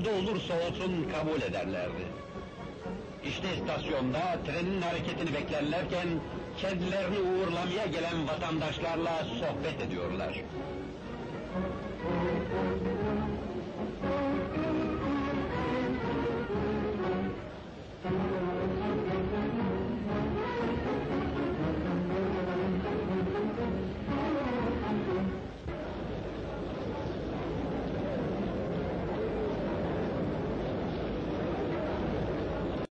nerede olursa olsun kabul ederlerdi. İşte istasyonda trenin hareketini beklerlerken kendilerini uğurlamaya gelen vatandaşlarla sohbet ediyorlar.